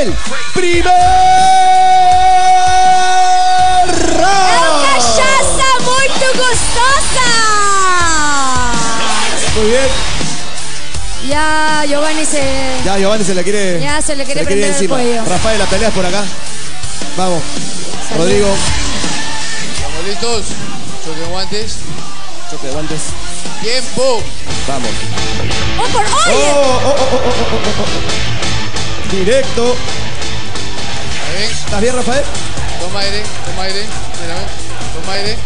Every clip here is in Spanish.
el primer round. Cachaça muito gostosa. Muy bien. Ya Giovanni se... Ya Giovanni se le quiere. Ya se le quiere prender el encima. cuello. Rafael, la peleas por acá. Vamos. Salud. Rodrigo, ¿Estamos listos? Choque de guantes. choque de guantes. Tiempo. Vamos. ¡Oh, por... Oh, oh, oh, oh, oh, oh, oh. Directo. ¿Estás bien, Rafael? Toma aire, toma aire. Mírame. Toma aire.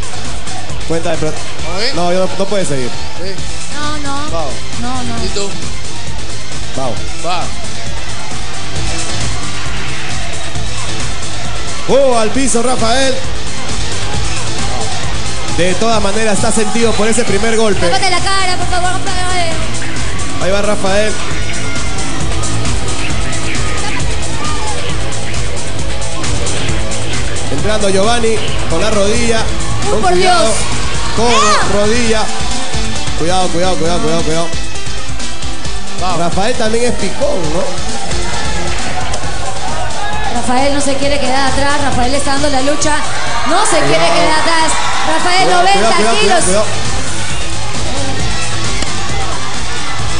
Cuenta de pro- ¿Vamos bien? No, yo no, no puedes seguir. Sí. No, no. Vamos, No, no. Listo. vamos. Va. Oh, al piso, Rafael. De todas maneras, está sentido por ese primer golpe. Tápate la cara, por favor. Rafael. Ahí va Rafael. Entrando Giovanni con la rodilla. Uh, Con por cuidado. Dios. Codo, rodilla. Cuidado, cuidado, cuidado, cuidado, cuidado. Rafael también es picón, ¿no? Rafael no se quiere quedar atrás. Rafael está dando la lucha. No se quiere quedar atrás. Rafael, Cuidado, 90 cuidado, cuidado, kilos. cuidado, cuidado.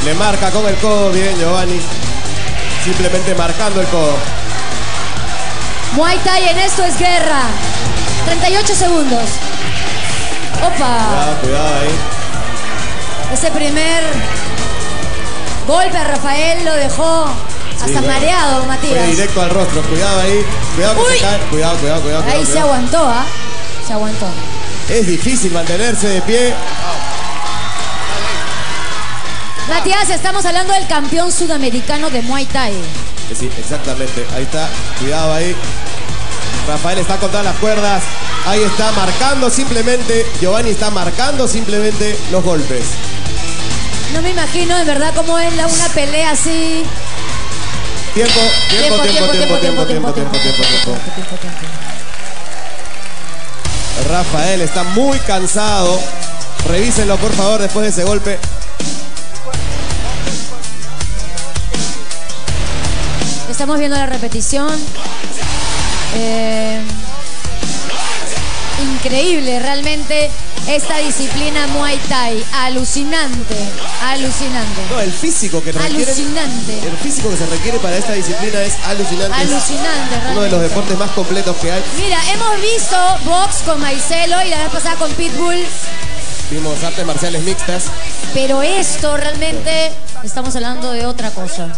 Le marca con el codo bien Giovanni. Simplemente marcando el codo. Muay Thai en esto es guerra. 38 segundos. Opa. Cuidado, cuidado ahí. Ese primer golpe a Rafael lo dejó hasta bueno. mareado, Fue Matías. directo al rostro. Cuidado ahí. Cuidado que se cae. Cuidado, cuidado, cuidado. Ahí cuidado, se aguantó, ¿ah? Se aguantó. Es difícil mantenerse de pie. Matías, estamos hablando del campeón sudamericano de Muay Thai. Sí, exactamente. Ahí está. Cuidado ahí. Rafael está contra las cuerdas. Ahí está marcando simplemente. Giovanni está marcando simplemente los golpes. No me imagino en verdad cómo es la- una pelea así. Tiempo, tiempo, tiempo, tiempo, tiempo, tiempo, tiempo. tiempo, tiempo. Rafael está muy cansado. Revísenlo por favor después de ese golpe. Estamos viendo la repetición. Eh, increíble, realmente, esta disciplina Muay Thai. Alucinante, alucinante. No, el físico que requiere. Alucinante. El físico que se requiere para esta disciplina es alucinante. Es Alucinante, uno de los deportes más completos que hay. Mira, hemos visto box con Maicelo y la vez pasada con Pitbull, Vimos artes marciales mixtas. pero esto realmente estamos hablando de otra cosa.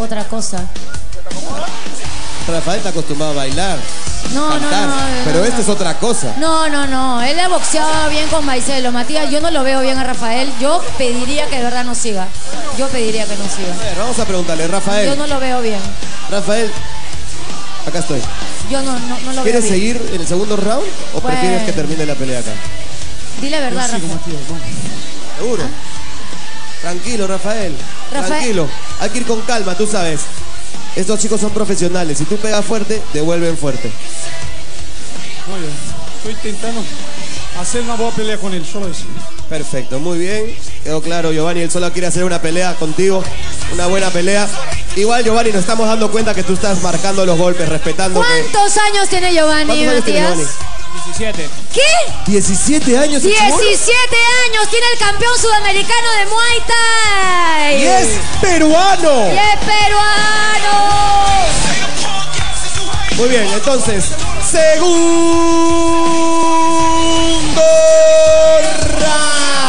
Otra cosa. Rafael está acostumbrado a bailar, No, no, cantar, no, no, pero no. esto es otra cosa. No, no, no. Él ha boxeado bien con Maicelo. Matías, yo no lo veo bien a Rafael. Yo pediría que de verdad no siga. Yo pediría que no siga. A ver, vamos a preguntarle, Rafael. Yo no lo veo bien. Rafael, acá estoy. Yo no, no, no lo veo ¿Quieres bien. seguir en el segundo round o Bueno. prefieres que termine la pelea acá? Dile la verdad, Rafael. Seguro. Tranquilo, Rafael. Rafael. Tranquilo. Hay que ir con calma, tú sabes. Estos chicos son profesionales. Si tú pegas fuerte, devuelven fuerte. Muy bien. Estoy intentando hacer una buena pelea con él, solo eso. Perfecto, muy bien. Quedó claro, Giovanni. Él solo quiere hacer una pelea contigo. Una buena pelea. Igual, Giovanni, nos estamos dando cuenta que tú estás marcando los golpes, respetando que. ¿Cuántos años tiene Giovanni, ¿Cuántos años tiene Matías? Giovanni? 17. ¿Qué? 17 años. el 17 chibolo. años tiene el campeón sudamericano de Muay Thai. Y es peruano. Y es peruano. Muy bien, entonces, segundo round.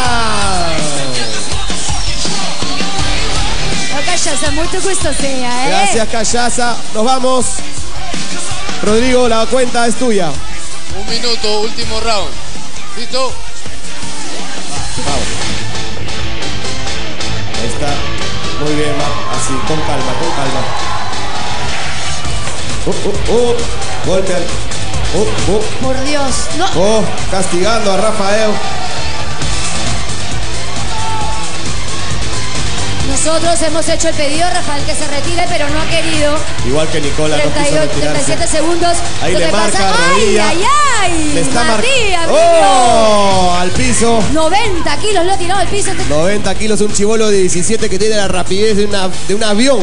La cachaza, muy gustosinha, ¿eh? Gracias, Callaza. Nos vamos. Rodrigo, la cuenta es tuya. Un minuto, último round. ¿Listo? Vamos. Ahí está. Muy bien, va. Así, con calma, con calma. Oh, oh, oh. Golpe al. Por Dios. No. oh. Castigando a Rafael. Nosotros hemos hecho el pedido Rafael que se retire, pero no ha querido. Igual que Nicola, no quiso 38, retirarse. 37 segundos. Ahí le marca pasa- rodilla. ¡Ay, ay, ay! Le está Matías, marcando. ¡Oh! Al piso. niño. 90 kilos lo ha tirado al piso. 90 kilos, un chivolo de 17 que tiene la rapidez de, una, de un avión.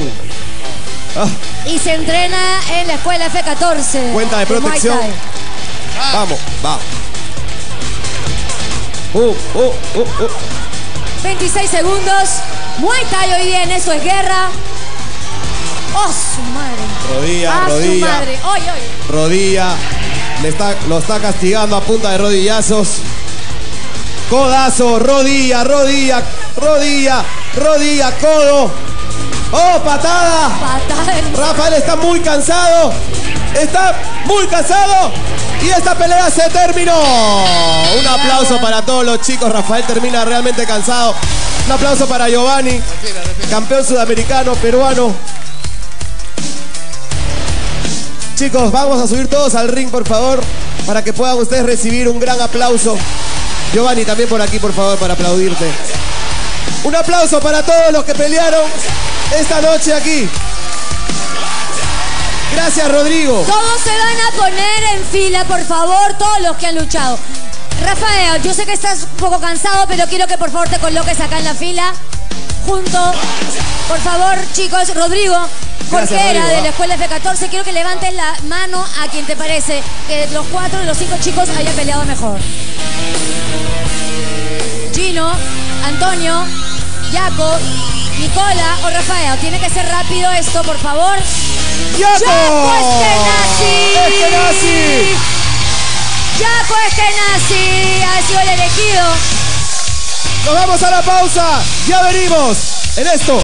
Ah, y se entrena en la escuela F14. Cuenta de protección. Vamos, vamos. Uh, uh, uh. 26 segundos. Muay Thai hoy día en eso es guerra. ¡Oh, su madre! Rodilla, ¡Ah, su rodilla, madre! ¡Hoy, hoy! rodilla. Le está, lo está castigando a punta de rodillazos. Codazo, rodilla, rodilla, rodilla, rodilla, codo. ¡Oh, patada! Patada en- Rafael está muy cansado. Está muy cansado. Y esta pelea se terminó. Un aplauso para todos los chicos. Rafael termina realmente cansado. Un aplauso para Giovanni, campeón sudamericano, peruano. Chicos, vamos a subir todos al ring, por favor, para que puedan ustedes recibir un gran aplauso. Giovanni, también por aquí, por favor, para aplaudirte. Un aplauso para todos los que pelearon esta noche aquí. Gracias, Rodrigo. Todos se van a poner en fila, por favor, todos los que han luchado. Rafael, yo sé que estás un poco cansado, pero quiero que por favor te coloques acá en la fila. Junto, por favor, chicos, Rodrigo, Gracias, Jorquera Rodrigo, de la Escuela F14, quiero que levantes la mano a quien te parece que los cuatro de los cinco chicos haya peleado mejor. Gino, Antonio, Jaco, Nicola o Rafael. Tiene que ser rápido esto, por favor. ¡Yaco! ¡Jaco Eskenazi! ¡Eskenazi! ¡Jaco Eskenazi! Ha sido el elegido. Nos vamos a la pausa. Ya venimos en esto.